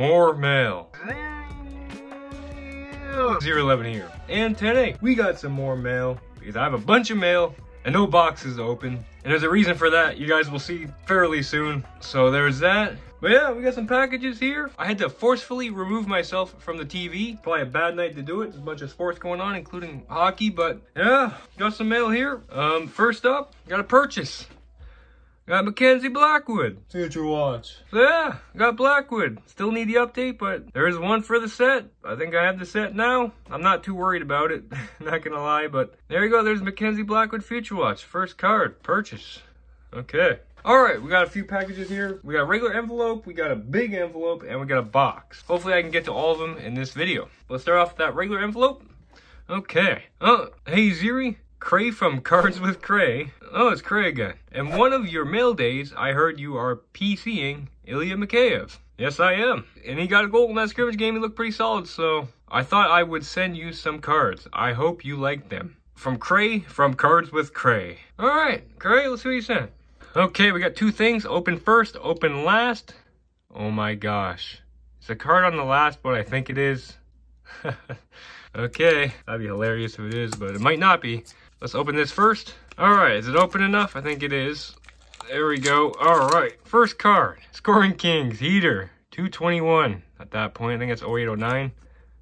more mail. 011 here. And today, we got some more mail because I have a bunch of mail and no boxes open. And there's a reason for that you guys will see fairly soon. So there's that. But yeah, we got some packages here. I had to forcefully remove myself from the TV. Probably a bad night to do it. There's a bunch of sports going on, including hockey. But yeah, got some mail here. Um, First up, got a purchase. Got Mackenzie Blackwood. Future watch. Yeah, got Blackwood. Still need the update, but there is one for the set. I think I have the set now. I'm not too worried about it, not gonna lie, but there you go. There's Mackenzie Blackwood Future Watch. First card, purchase. Okay. All right, we got a few packages here. We got a regular envelope, we got a big envelope, and we got a box. Hopefully I can get to all of them in this video. Let's start off with that regular envelope. Okay. Oh, hey Zeeree, Cray from Cards with Cray. Oh, it's Cray again. And one of your mail days, I heard you are PCing Ilya Mikheyev. Yes, I am. And he got a goal in that scrimmage game. He looked pretty solid, so I thought I would send you some cards. I hope you like them. From Cray, from Cards with Cray. All right, Cray, let's see what you sent. Okay, we got two things. Open first, open last. Oh my gosh. It's a card on the last, but I think it is. okay, that'd be hilarious if it is, but it might not be. Let's open this first. All right, is it open enough? I think it is. There we go. All right, first card. Scoring Kings, Heater, 221. At that point, I think it's 0809.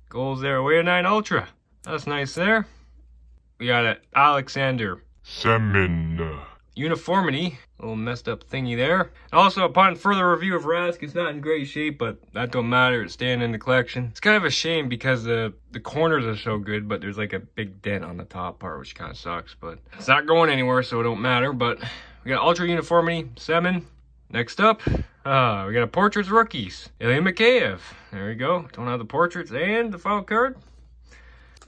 Goals there, 0809 Ultra. That's nice there. We got it, Alexander. Semin. Uniformity, a little messed up thingy there. Also, upon further review of Rask, it's not in great shape, but that don't matter. It's staying in the collection. It's kind of a shame because the, the corners are so good, but there's like a big dent on the top part, which kind of sucks. But it's not going anywhere, so it don't matter. But we got Ultra Uniformity, Semin. Next up, uh, we got a Portraits Rookies, Ilya Mikheyev. There we go. Don't have the portraits and the final card.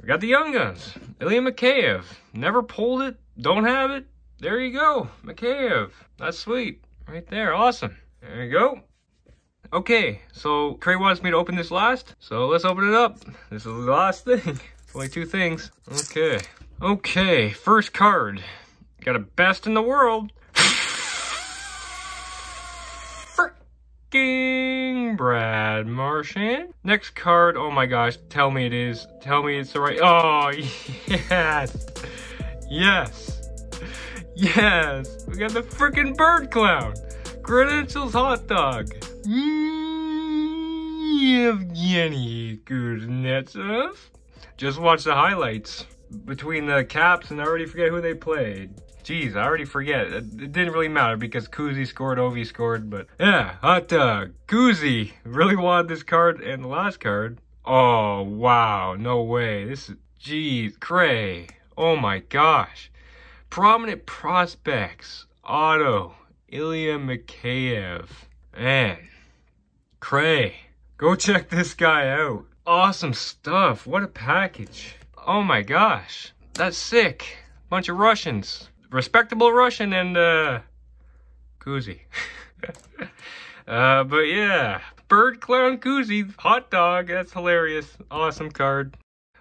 We got the Young Guns, Ilya Mikheyev. Never pulled it, don't have it. There you go, Mikheyev. That's sweet. Right there, awesome. There you go. Okay, so Cray wants me to open this last, so let's open it up. This is the last thing. Only two things. Okay. Okay, first card. Got a best in the world. Freaking Brad Marchand. Next card, oh my gosh, tell me it is. Tell me it's the right, oh yes. Yes. Yes, we got the freaking bird clown. Credentials hot dog. Yevgeny Kuznetsov. Just watch the highlights between the caps and I already forget who they played. Jeez, I already forget. It, it didn't really matter because Kuzi scored, Ovi scored, but yeah, hot dog. Kuzi really wanted this card and the last card. Oh, wow, no way. This is, jeez, Cray. Oh my gosh. Prominent prospects. Otto. Ilya Mikheyev. Man. Cray. Go check this guy out. Awesome stuff. What a package. Oh my gosh. That's sick. Bunch of Russians. Respectable Russian and, uh, Kuzi. uh, but yeah. Bird Clown Kuzi. Hot dog. That's hilarious. Awesome card.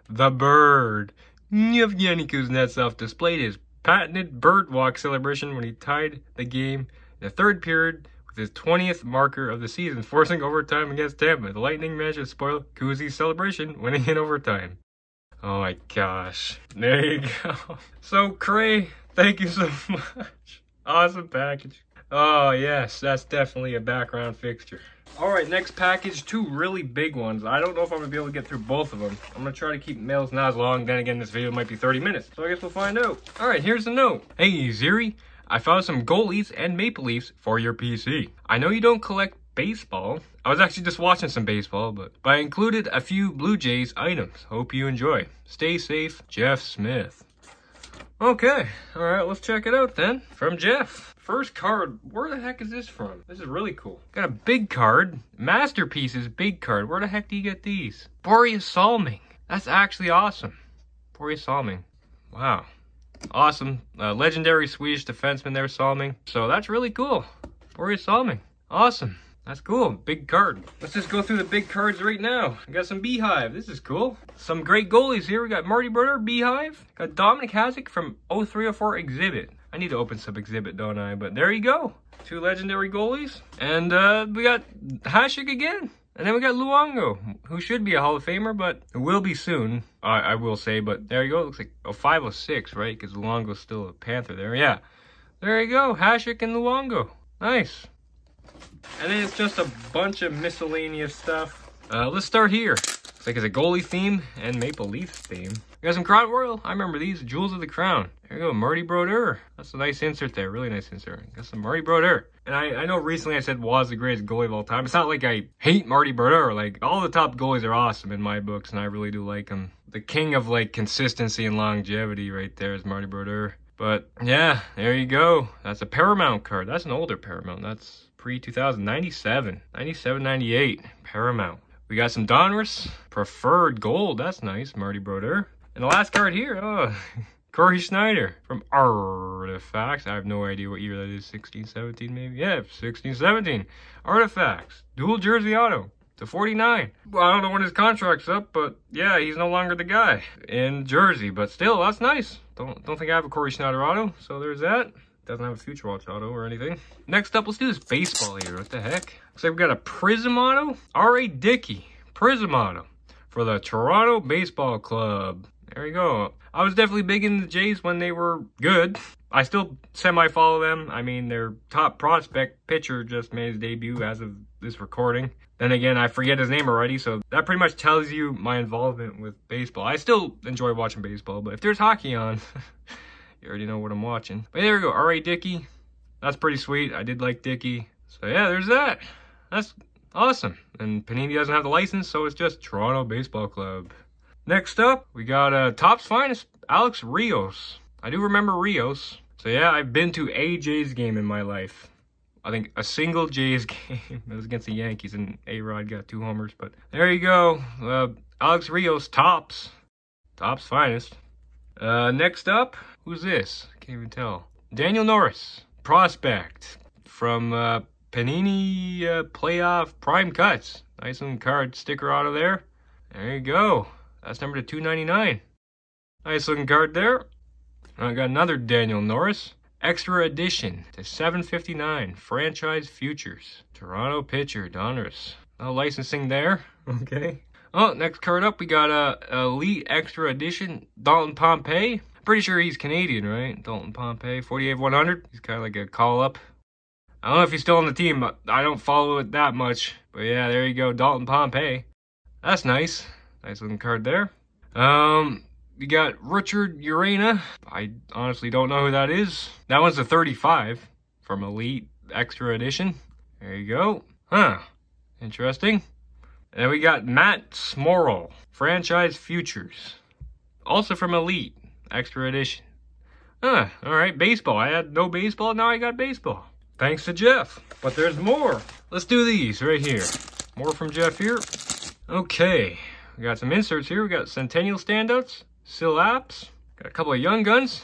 The Bird. Yevgeny Kuznetsov displayed his patented bird walk celebration when he tied the game in the third period with his 20th marker of the season, forcing overtime against Tampa. The Lightning managed to spoil Kuzi's celebration, winning in overtime. Oh my gosh. There you go. So, Cray, thank you so much. Awesome package. Oh, yes, that's definitely a background fixture. All right, next package, two really big ones. I don't know if I'm gonna be able to get through both of them. I'm gonna try to keep mails not as long. Then again, this video might be 30 minutes. So I guess we'll find out. All right, here's the note. Hey, Zeeree, I found some goalies and maple leafs for your PC. I know you don't collect baseball. I was actually just watching some baseball, but, but I included a few Blue Jays items. Hope you enjoy. Stay safe, Jeff Smith. Okay, all right, let's check it out then. From Jeff. First card, where the heck is this from? This is really cool. Got a big card. Masterpieces big card. Where the heck do you get these? Borje Salming. That's actually awesome. Borje Salming. Wow. Awesome. Uh, legendary Swedish defenseman there, Salming. So that's really cool. Borje Salming. Awesome. That's cool. Big card. Let's just go through the big cards right now. We got some Beehive. This is cool. Some great goalies here. We got Marty Brodeur, Beehive. Got Dominik Hasek from 0304 Exhibit. I need to open some Exhibit, don't I? But there you go. Two legendary goalies. And uh, we got Hasek again. And then we got Luongo, who should be a Hall of Famer, but will be soon, I, I will say. But there you go. It looks like a 506, right? Because Luongo's still a Panther there. Yeah. There you go. Hasek and Luongo. Nice. And then it's just a bunch of miscellaneous stuff. Uh, let's start here. Looks like it's a goalie theme and Maple Leafs theme. We got some Crown Royal. I remember these. Jewels of the Crown. There you go. Marty Brodeur. That's a nice insert there. Really nice insert. Got some Marty Brodeur. And I, I know recently I said was the greatest goalie of all time. It's not like I hate Marty Brodeur. Like, all the top goalies are awesome in my books, and I really do like them. The king of, like, consistency and longevity right there is Marty Brodeur. But, yeah, there you go. That's a Paramount card. That's an older Paramount. That's pre-2000, 97. 97, 98. Paramount. We got some Donruss. Preferred gold. That's nice. Marty Brodeur. And the last card here, oh, Cory Schneider from Artifacts. I have no idea what year that is, 16, 17 maybe? Yeah, 16, 17. Artifacts, dual jersey auto to 49. Well, I don't know when his contract's up, but yeah, he's no longer the guy in jersey, but still, that's nice. Don't, don't think I have a Cory Schneider auto, so there's that. Doesn't have a Future Watch auto or anything. Next up, let's do this baseball here. What the heck? Looks like we got a Prism auto. R.A. Dickey, Prism auto for the Toronto Baseball Club. There you go. I was definitely big in the Jays when they were good. I still semi-follow them. I mean, their top prospect pitcher just made his debut as of this recording. Then again, I forget his name already, so that pretty much tells you my involvement with baseball. I still enjoy watching baseball, but if there's hockey on, you already know what I'm watching. But there we go, R.A. Dickey. That's pretty sweet. I did like Dickey. So yeah, there's that. That's awesome. And Panini doesn't have the license, so it's just Toronto Baseball Club. Next up, we got uh, Topps Finest, Alex Rios. I do remember Rios. So yeah, I've been to a Jays game in my life. I think a single Jays game. it was against the Yankees and A-Rod got two homers. But there you go. Uh, Alex Rios, Topps. Topps Finest. Uh, next up, who's this? Can't even tell. Daniel Norris, prospect from uh, Panini uh, Playoff Prime Cuts. Nice little card sticker out of there. There you go. That's number to 299. Nice looking card there. I got another Daniel Norris. Extra edition to 759 franchise futures. Toronto pitcher Donruss. No licensing there. Okay. Oh, next card up, we got a uh, elite extra edition Dalton Pompey. Pretty sure he's Canadian, right? Dalton Pompey, 48 100. He's kind of like a call up. I don't know if he's still on the team. But I don't follow it that much. But yeah, there you go, Dalton Pompey. That's nice. Nice looking card there. Um, we got Richard Urena. I honestly don't know who that is. That one's a 35 from Elite Extra Edition. There you go. Huh. Interesting. And then we got Matt Smoral, Franchise Futures. Also from Elite Extra Edition. Huh. All right. Baseball. I had no baseball. Now I got baseball. Thanks to Jeff. But there's more. Let's do these right here. More from Jeff here. Okay. We got some inserts here. We got Centennial standouts, Syl Apps, got a couple of young guns.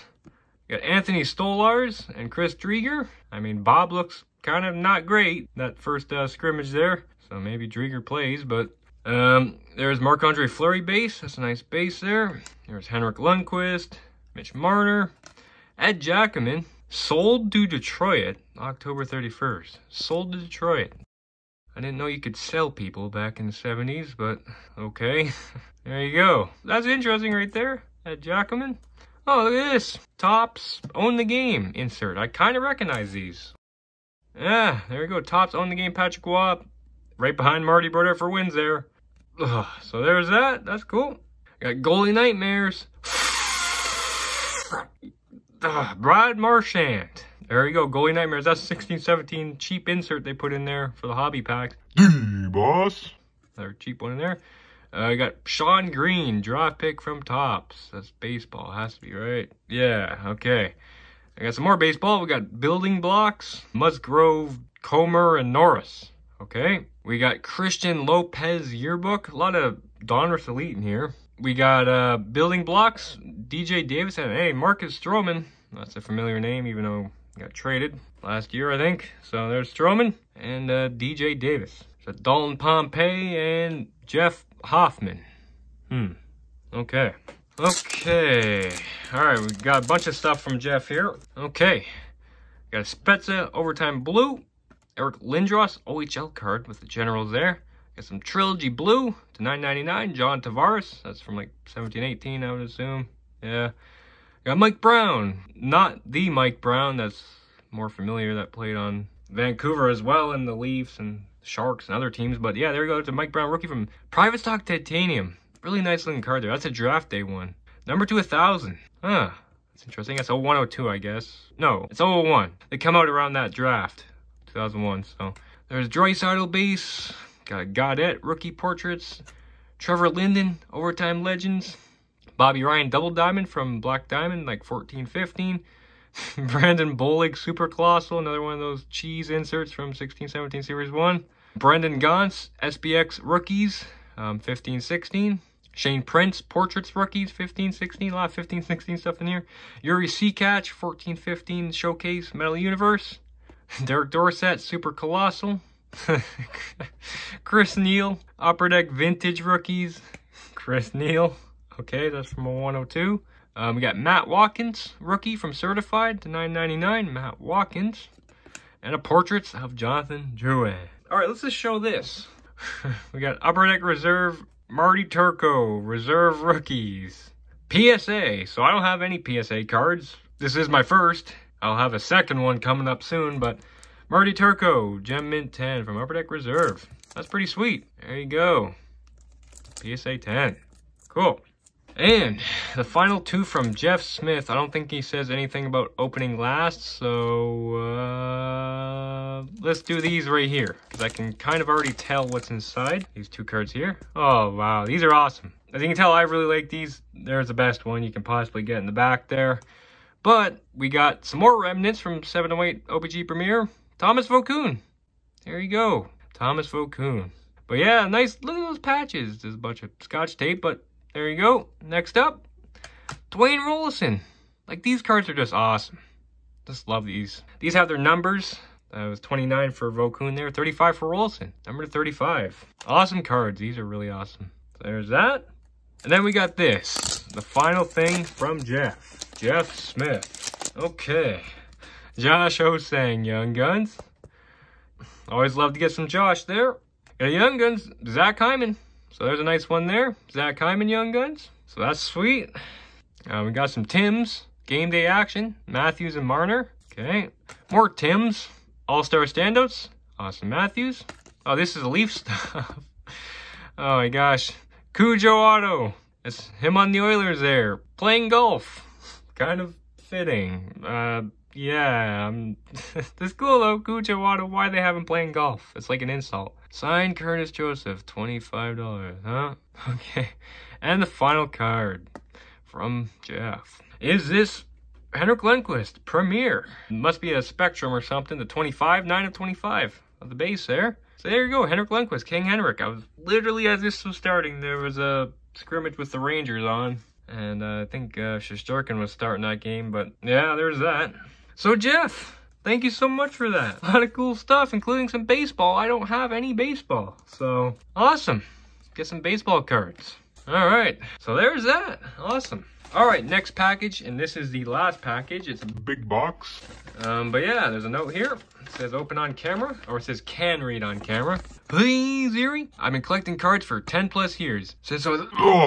Got Anthony Stolarz and Chris Driedger. I mean, Bob looks kind of not great, that first uh, scrimmage there. So maybe Driedger plays, but um, there's Marc-Andre Fleury base. That's a nice base there. There's Henrik Lundqvist, Mitch Marner, Ed Giacomin. Sold to Detroit October 31st. Sold to Detroit. I didn't know you could sell people back in the 70s, but okay. there you go. That's interesting right there Ed Giacomin. Oh, look at this. Topps Own the Game insert. I kind of recognize these. Yeah, there you go. Topps Own the Game Patrick Roy. Right behind Marty Brodeur for wins there. Ugh, so there's that. That's cool. Got Goalie Nightmares. Ugh, Brad Marchand. There you go, Goalie Nightmares. That's 1617 cheap insert they put in there for the hobby pack. D boss. Another cheap one in there. I uh, got Sean Green, draft pick from Topps. That's baseball, has to be, right? Yeah, okay. I got some more baseball. We got Building Blocks, Musgrove, Comer, and Norris. Okay. We got Christian Lopez yearbook. A lot of Donruss Elite in here. We got uh, Building Blocks, DJ Davis, and hey, Marcus Stroman. That's a familiar name, even though got traded last year, I think. So there's Stroman and uh, DJ Davis. So Dalton Pompey and Jeff Hoffman. Hmm. Okay. Okay. All right, we got a bunch of stuff from Jeff here. Okay. Got a Spezza Overtime Blue. Eric Lindros OHL card with the Generals there. Got some Trilogy Blue to 9.99. John Tavares. That's from like 17, 18, I would assume. Yeah. Got Mike Brown. Not the Mike Brown that's more familiar that played on Vancouver as well in the Leafs and Sharks and other teams. But yeah, there we go. It's a Mike Brown rookie from Private Stock Titanium. Really nice looking card there. That's a draft day one. Number to a thousand. Huh. That's interesting. That's 0102, I guess. No, it's 001. They come out around that draft. 2001. So there's Draisaitl base. Got Gaudette rookie portraits. Trevor Linden overtime legends. Bobby Ryan double diamond from Black Diamond, like 14, 15. Brandon Bollig super colossal, another one of those cheese inserts from 16, 17 series one. Brendan Gaunce SPX rookies, um, 15, 16. Shane Prince, Portraits Rookies, 15, 16, a lot of 15, 16 stuff in here. Yuri Catch, 14, 15 Showcase, Metal Universe. Derek Dorsett, Super Colossal. Chris Neil, Upper Deck Vintage Rookies. Chris Neil. okay, that's from a 102. Um, we got Matt Watkins, rookie from Certified to 9.99. Matt Watkins. And a portraits of Jonathan Drouin. All right, let's just show this. we got Upper Deck Reserve Marty Turco, reserve rookies. PSA, so I don't have any PSA cards. This is my first. I'll have a second one coming up soon, but Marty Turco, Gem Mint 10 from Upper Deck Reserve. That's pretty sweet. There you go. PSA 10. Cool. And the final two from Jeff Smith. I don't think he says anything about opening last, so uh, let's do these right here because I can kind of already tell what's inside. These two cards here. Oh, wow. These are awesome. As you can tell, I really like these. There's the best one you can possibly get in the back there. But we got some more remnants from 708 OPC Premier. Tomas Vokoun. There you go. Tomas Vokoun. But yeah, nice. Look at those patches. There's a bunch of scotch tape, but there you go. Next up, Dwayne Roloson. Like, these cards are just awesome. Just love these. These have their numbers. That was 29 for Vokoun there, 35 for Roloson. Number 35. Awesome cards. These are really awesome. there's that. And then we got this. The final thing from Jeff. Jeff Smith. Okay. Josh Ho-Sang, Young Guns. Always love to get some Josh there. Young Guns, Zach Hyman. So there's a nice one there. Zach Hyman Young Guns. So that's sweet. Uh, we got some Tim's. Game day action. Matthews and Marner. Okay. More Tim's. All-star standouts. Auston Matthews. Oh, this is Leaf stuff. oh my gosh. Cujo Auto. It's him on the Oilers there. Playing golf. Kind of fitting. Uh, yeah, um, this cool though. Cujo Auto, why they haven't playing golf? It's like an insult. Signed Curtis Joseph, $25, huh? Okay. And the final card from Jeff. Is this Henrik Lundqvist, Premier? Must be a Spectrum or something. The 25, 9 of 25 of the base there. So there you go, Henrik Lundqvist, King Henrik. I was literally, as this was starting, there was a scrimmage with the Rangers on. And uh, I think uh, was starting that game, but yeah, there's that. So Jeff, thank you so much for that. A lot of cool stuff, including some baseball. I don't have any baseball. So awesome. Get some baseball cards. All right, so there's that. Awesome. All right, next package, and this is the last package. It's a big box. Um, but yeah, there's a note here. It says open on camera, or it says can read on camera. Please, Erie. I've been collecting cards for 10 plus years. Since I was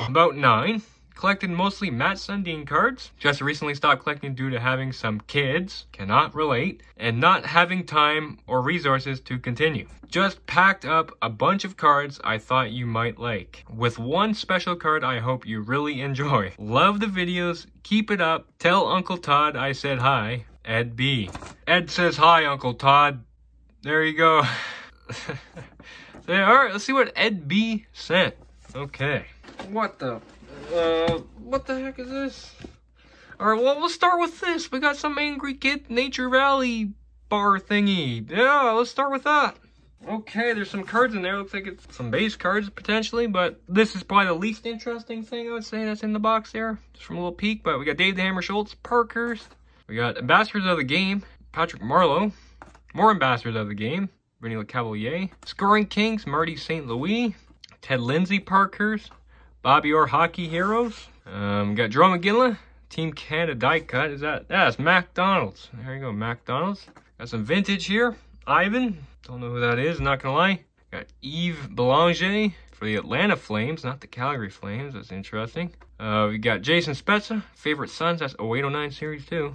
about nine collected mostly Mats Sundin cards. Just recently stopped collecting due to having some kids, cannot relate, and not having time or resources to continue. Just packed up a bunch of cards I thought you might like. With one special card I hope you really enjoy. Love the videos, keep it up, tell Uncle Todd I said hi, Ed B. Ed says hi Uncle Todd. There you go. so, Alright, let's see what Ed B sent. Okay. What the uh, what the heck is this? Alright, well, let's start with this. We got some Angry Kid Nature Valley bar thingy. Yeah, let's start with that. Okay, there's some cards in there. Looks like it's some base cards, potentially, but this is probably the least interesting thing I would say that's in the box there. Just from a little peek, but we got Dave the Hammer Schultz, Parkhurst. We got Ambassadors of the Game, Patrick Marleau. More Ambassadors of the Game, Vinny Lecavalier. Scoring Kings, Marty St. Louis. Ted Lindsay Parkhurst. Bobby Orr Hockey Heroes. Um, got Joe McGinley. Team Canada die cut. Is that? It's McDonald's. There you go, McDonald's. Got some vintage here. Ivan. Don't know who that is, not gonna lie. Got Yves Belanger for the Atlanta Flames, not the Calgary Flames. That's interesting. Uh, we got Jason Spezza, favorite sons. That's 0809 series too.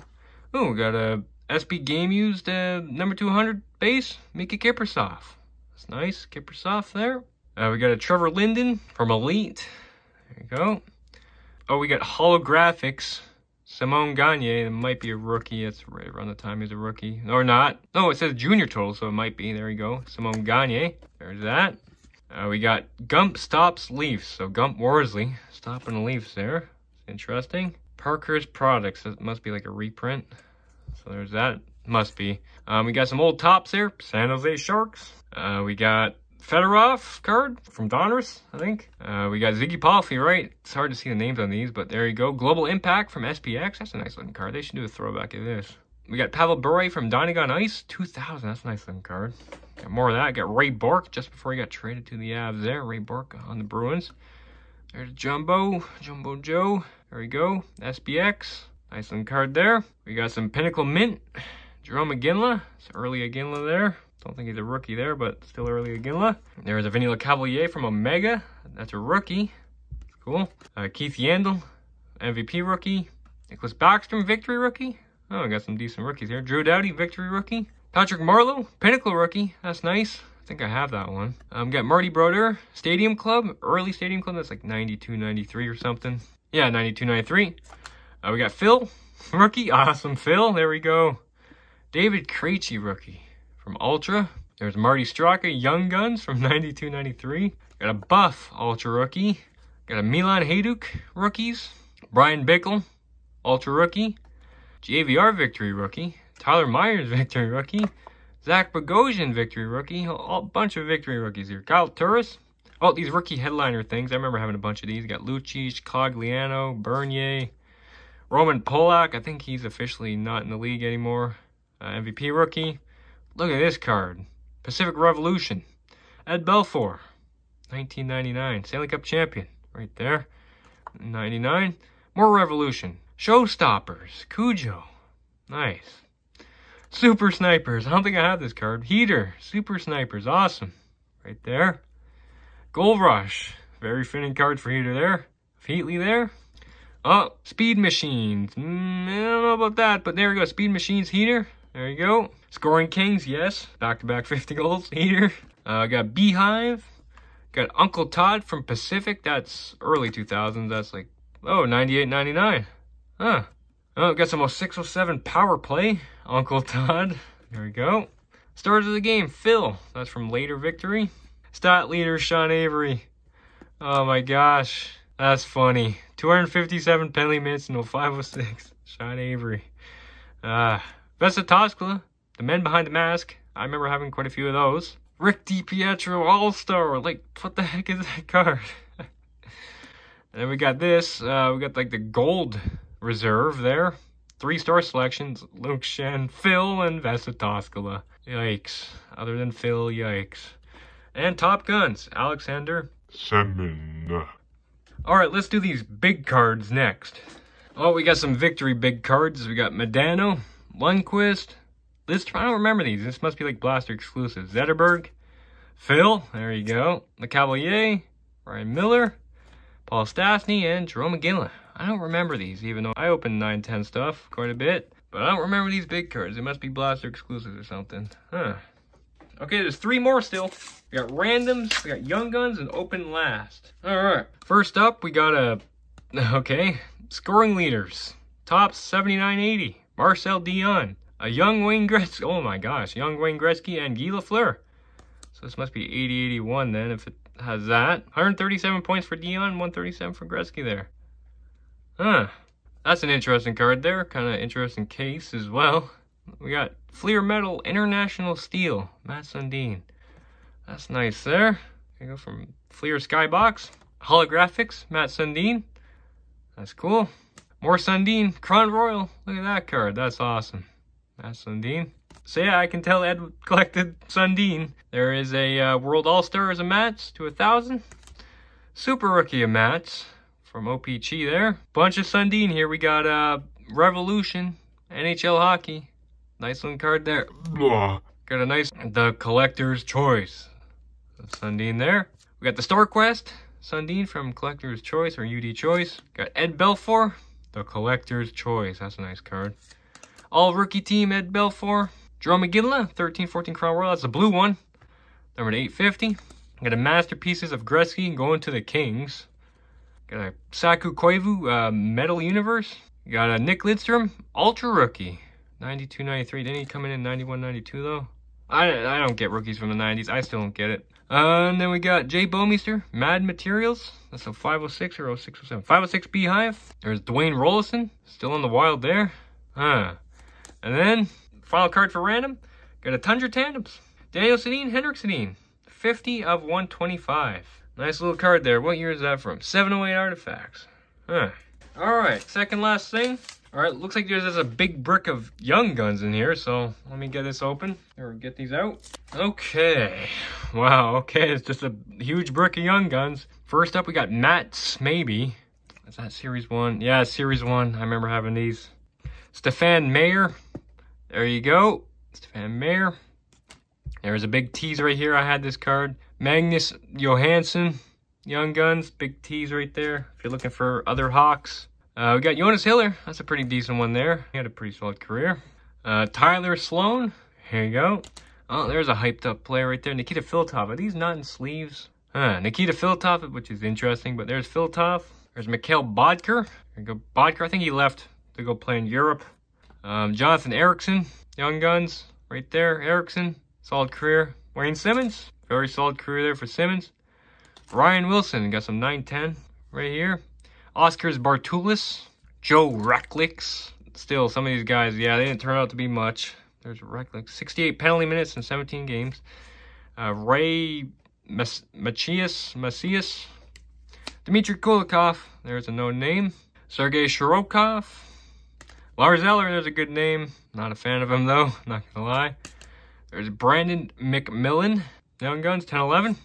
Oh, we got a SP game used uh, number 200 base, Miikka Kiprusoff. That's nice, Kiprusoff there. Uh, we got a Trevor Linden from Elite. There you go. Oh, we got holographics. Simon Gagne, it might be a rookie. That's right around the time he's a rookie. Or not. No, it says junior total, so it might be. There you go. Simon Gagne. There's that. Uh, we got Gump stops Leafs. So Gump Worsley stopping the Leafs there. Interesting. Parkhurst Products. That must be like a reprint. So there's that. Must be. Um, we got some old Topps there. San Jose Sharks. Uh, we got Fedorov card from Donruss, I think. Uh, we got Ziggy Palffy, right? It's hard to see the names on these, but there you go. Global Impact from SPX. That's a nice looking card. They should do a throwback of this. We got Pavel Bure from Dynagon Ice, 2000. That's a nice looking card. Got more of that. Got Ray Bourque just before he got traded to the Avs there. Ray Bourque on the Bruins. There's Jumbo, Jumbo Joe. There we go. SPX. Nice looking card there. We got some Pinnacle Mint. Jarome Iginla. It's early Iginla there. Don't think he's a rookie there, but still early Iginla. There's a Vinny Lecavalier from Omega. That's a rookie. Cool. Uh, Keith Yandle, MVP rookie. Nicklas Backstrom, victory rookie. Oh, I got some decent rookies here. Drew Doughty, victory rookie. Patrick Marleau, Pinnacle rookie. That's nice. I think I have that one. Um, got Marty Brodeur, Stadium Club, early Stadium Club. That's like 92, 93 or something. Yeah, 92, 93. Uh, we got Phil, rookie. Awesome, Phil. There we go. David Krejci, rookie from Ultra. There's Marty Straka, Young Guns from 92, 93. Got a Buff Ultra rookie. Got a Milan Hejduk rookies. Brian Bickell, Ultra rookie. JVR victory rookie. Tyler Myers victory rookie. Zach Bogosian victory rookie. A bunch of victory rookies here. Kyle Turris. Oh, these rookie headliner things. I remember having a bunch of these. got Lucic, Cogliano, Bernier, Roman Polak. I think he's officially not in the league anymore. Uh, MVP rookie. Look at this card. Pacific Revolution. Ed Belfour. 1999. Stanley Cup champion. Right there. 99. More Revolution. Showstoppers. Cujo. Nice. Super Snipers. I don't think I have this card. Heater. Super Snipers. Awesome. Right there. Gold Rush. Very fitting card for Heater there. Heatley there. Oh, Speed Machines. Mm, I don't know about that, but there we go. Speed Machines Heater. There you go. Scoring Kings, yes. Back-to-back -back 50 goals Heater. Uh, got Beehive. Got Uncle Todd from Pacific. That's early 2000s. That's like, oh, 98, 99. Huh. Oh, got some 0607 power play. Uncle Todd. There we go. Stars of the game, Phil. That's from later victory. Stat leader, Sean Avery. Oh my gosh. That's funny. 257 penalty minutes in 0506. Sean Avery. Ah. Uh, Vesa Toskala. The men behind the mask. I remember having quite a few of those. Rick DiPietro All-Star. Like, what the heck is that card? and then we got this. Uh, we got like the gold reserve there. Three star selections, Luke Schenn, Phil, and Vesa Toskala. Yikes. Other than Phil, yikes. And Top Guns, Alexander. Semin. Alright, let's do these big cards next. Oh, we got some victory big cards. We got Modano, Lundqvist. This, I don't remember these. This must be like Blaster exclusive. Zetterberg, Phil, there you go. Lecavalier, Ryan Miller, Paul Stastny, and Jarome Iginla. I don't remember these, even though I opened 910 stuff quite a bit. But I don't remember these big cards. They must be Blaster exclusives or something. Huh. Okay, there's three more still. We got randoms, we got young guns, and open last. Alright, first up, we got a, okay, scoring leaders. Topps 7980, Marcel Dionne, A young Wayne Gretzky, oh my gosh, young Wayne Gretzky and Guy Lafleur. So this must be 8081 then, if it has that. 137 points for Dionne, 137 for Gretzky there. Huh. That's an interesting card there. Kind of interesting case as well. We got Fleer Metal International Steel. Mats Sundin. That's nice there. You go from Fleer Skybox. Holographics. Mats Sundin. That's cool. More Sundin. Crown Royal. Look at that card. That's awesome. Mats Sundin. So yeah, I can tell Ed collected Sundin. There is a uh, World All-Star as a Mats to a thousand. Super Rookie of Mats from OPC there. Bunch of Sundin here. We got uh, Revolution, NHL Hockey. Nice one card there. Blah. Got a nice, the collector's choice. Sundin there. We got the Star Quest, Sundin from Collector's Choice or UD Choice. Got Ed Belfour, the Collector's Choice. That's a nice card. All rookie team, Ed Belfour. Jarome Iginla, 13-14 Crown Royal. That's the blue one. Number 850. Got a Masterpieces of Gretzky going to the Kings. Got a Saku Koivu uh, Metal Universe. Got a Nick Lidstrom Ultra Rookie. 92, 93. Didn't he come in in 91, 92 though? I, I don't get rookies from the 90s. I still don't get it. Uh, and then we got Jay Bouwmeester, Mad Materials. That's a 506 or 0607. 506 Beehive. There's Dwayne Roloson, still in the wild there. Huh. And then, final card for random, got a Tundra Tandems. Daniel Sedin, Henrik Sedin. 50 of 125. Nice little card there. What year is that from? 708 Artifacts. Huh. Alright, second last thing. Alright, looks like there's, there's a big brick of Young Guns in here, so let me get this open, or get these out. Okay, wow, okay, it's just a huge brick of Young Guns. First up, we got Matt maybe. Is that Series 1? Yeah, Series 1, I remember having these. Stefan Mayer, there you go, Stefan Mayer. There's a big tease right here, I had this card. Magnus Johansson, Young Guns, big tease right there, if you're looking for other Hawks. Uh, we got Jonas Hiller. That's a pretty decent one there. He had a pretty solid career. Uh, Tyler Sloan. Here you go. Oh, there's a hyped up player right there. Nikita Filatov. Are these not in sleeves? Huh, Nikita Filatov, which is interesting, but there's Filatov. There's Mikhail Boedker. Go. Boedker, I think he left to go play in Europe. Um, Jonathan Ericsson. Young Guns. Right there. Ericsson. Solid career. Wayne Simmonds, Very solid career there for Simmonds. Ryan Wilson. Got some 910 right here. Oskars Bartulis, Joe Recklicks. Still, some of these guys, yeah, they didn't turn out to be much. There's Recklicks. 68 penalty minutes in 17 games. Uh, Ray Machias, Macias. Dmitry Kulikov. There's a known name. Sergei Shirokov. Lars Eller, there's a good name. Not a fan of him, though. Not gonna lie. There's Brandon McMillan. Young Guns, 10-11.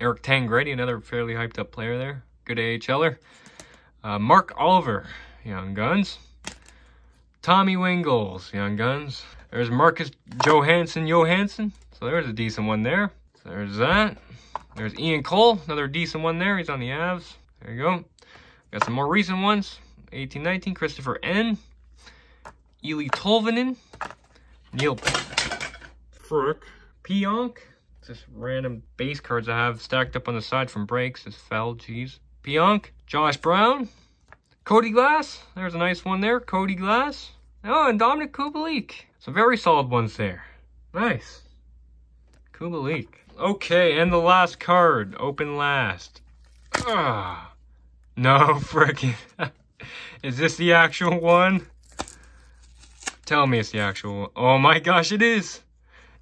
Eric Tangradi, another fairly hyped up player there. Good AHLer. Uh, Mark Olver, Young Guns. Tommy Wingels, Young Guns. There's Marcus Johansson Johansson. So there's a decent one there. So there's that. There's Ian Cole, another decent one there. He's on the Avs. There you go. Got some more recent ones. 1819, Christopher N. Eeli Tolvanen. Neil Frick. Pionk. Just random base cards I have stacked up on the side from breaks. It's fell, jeez. Pionk, Josh Brown, Cody Glass. There's a nice one there. Cody Glass. Oh, and Dominik Kubalik. Some very solid ones there. Nice. Kubalik. Okay, and the last card. Open last. Ah. No, frickin'. is this the actual one? Tell me it's the actual one. Oh my gosh, it is.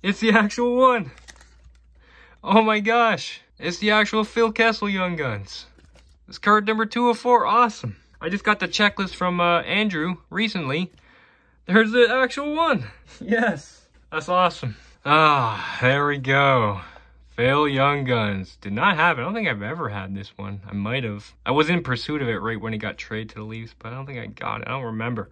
It's the actual one. Oh my gosh. It's the actual Phil Kessel Young Guns. This card number 204, awesome. I just got the checklist from uh, Andrew recently. There's the actual one. Yes. That's awesome. Ah, there we go. Phil Young Guns. Did not have it. I don't think I've ever had this one. I might have. I was in pursuit of it right when he got traded to the Leafs, but I don't think I got it. I don't remember.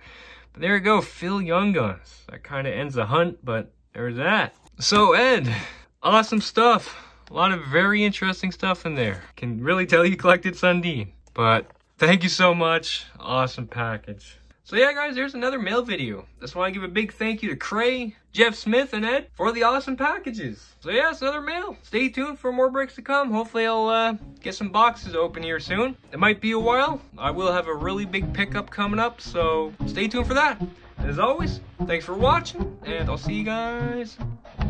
But there we go, Phil Young Guns. That kind of ends the hunt, but there's that. So, Ed, awesome stuff. A lot of very interesting stuff in there. Can really tell you collected Sundin. But thank you so much. Awesome package. So yeah, guys, there's another mail video. Just want to give a big thank you to Cray, Jeff Smith, and Ed for the awesome packages. So yeah, it's another mail. Stay tuned for more breaks to come. Hopefully I'll uh, get some boxes open here soon. It might be a while. I will have a really big pickup coming up, so stay tuned for that. And as always, thanks for watching, and I'll see you guys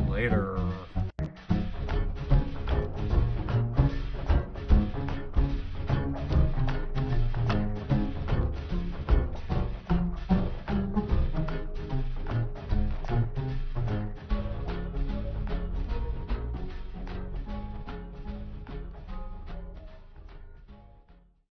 later.